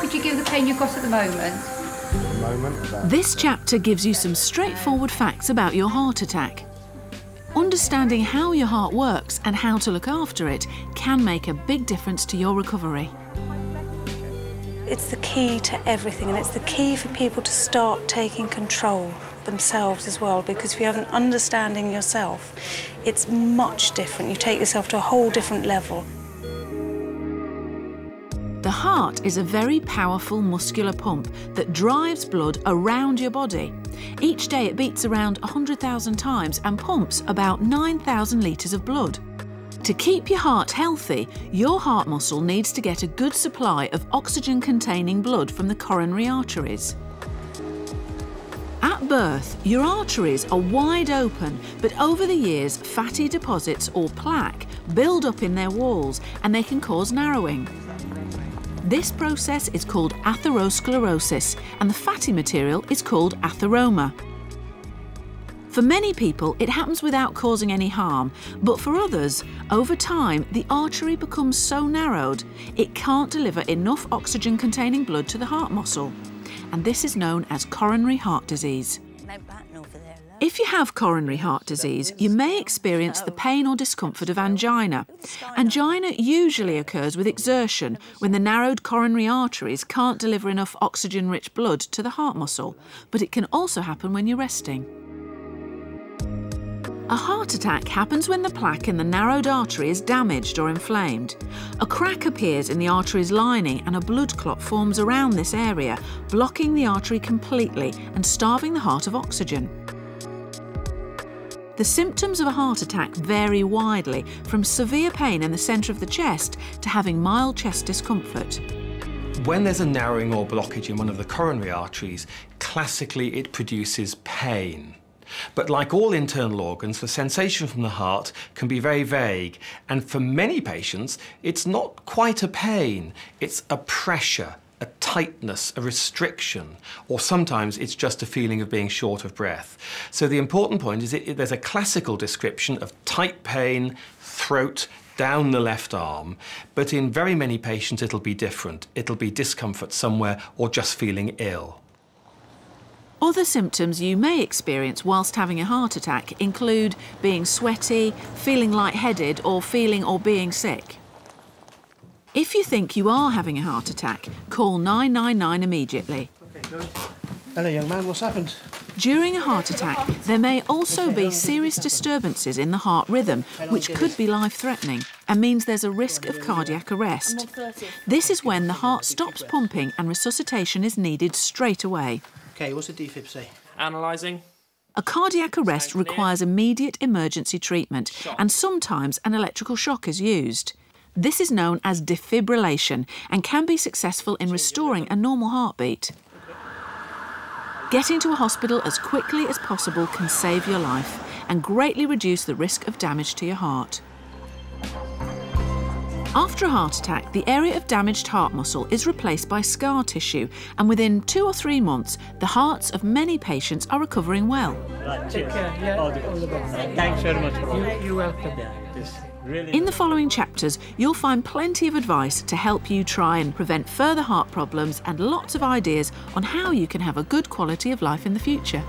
could you give the pain you've got at the moment? This chapter gives you some straightforward facts about your heart attack. Understanding how your heart works and how to look after it can make a big difference to your recovery. It's the key to everything, and it's the key for people to start taking control themselves as well, because if you have an understanding yourself, it's much different. You take yourself to a whole different level. Heart is a very powerful muscular pump that drives blood around your body. Each day it beats around 100,000 times and pumps about 9,000 litres of blood. To keep your heart healthy, your heart muscle needs to get a good supply of oxygen containing blood from the coronary arteries. At birth, your arteries are wide open, but over the years, fatty deposits or plaque build up in their walls and they can cause narrowing. This process is called atherosclerosis, and the fatty material is called atheroma. For many people, it happens without causing any harm, but for others, over time, the artery becomes so narrowed it can't deliver enough oxygen containing blood to the heart muscle. And this is known as coronary heart disease. If you have coronary heart disease, you may experience the pain or discomfort of angina. Angina usually occurs with exertion when the narrowed coronary arteries can't deliver enough oxygen rich blood to the heart muscle, but it can also happen when you're resting. A heart attack happens when the plaque in the narrowed artery is damaged or inflamed. A crack appears in the artery's lining and a blood clot forms around this area, blocking the artery completely and starving the heart of oxygen. The symptoms of a heart attack vary widely, from severe pain in the centre of the chest to having mild chest discomfort. When there's a narrowing or blockage in one of the coronary arteries, classically it produces pain. But like all internal organs, the sensation from the heart can be very vague. And for many patients, it's not quite a pain, it's a pressure, a tightness, a restriction, or sometimes it's just a feeling of being short of breath. So the important point is it, there's a classical description of tight pain, throat, down the left arm, but in very many patients it'll be different. It'll be discomfort somewhere or just feeling ill. Other symptoms you may experience whilst having a heart attack include being sweaty, feeling lightheaded or feeling or being sick. If you think you are having a heart attack, call 999 immediately. Hello, young man, what's happened? During a heart attack, there may also be serious disturbances in the heart rhythm, which could be life threatening and means there's a risk of cardiac arrest. This is when the heart stops pumping and resuscitation is needed straight away. Okay, what's the defib say? Analysing. A cardiac arrest requires immediate emergency treatment, and sometimes an electrical shock is used. This is known as defibrillation and can be successful in restoring a normal heartbeat. Getting to a hospital as quickly as possible can save your life and greatly reduce the risk of damage to your heart. After a heart attack, the area of damaged heart muscle is replaced by scar tissue, and within two or three months, the hearts of many patients are recovering well. Take care. Yeah. All the, best. Thanks very much. You, you're welcome. Really in the following chapters, you'll find plenty of advice to help you try and prevent further heart problems and lots of ideas on how you can have a good quality of life in the future.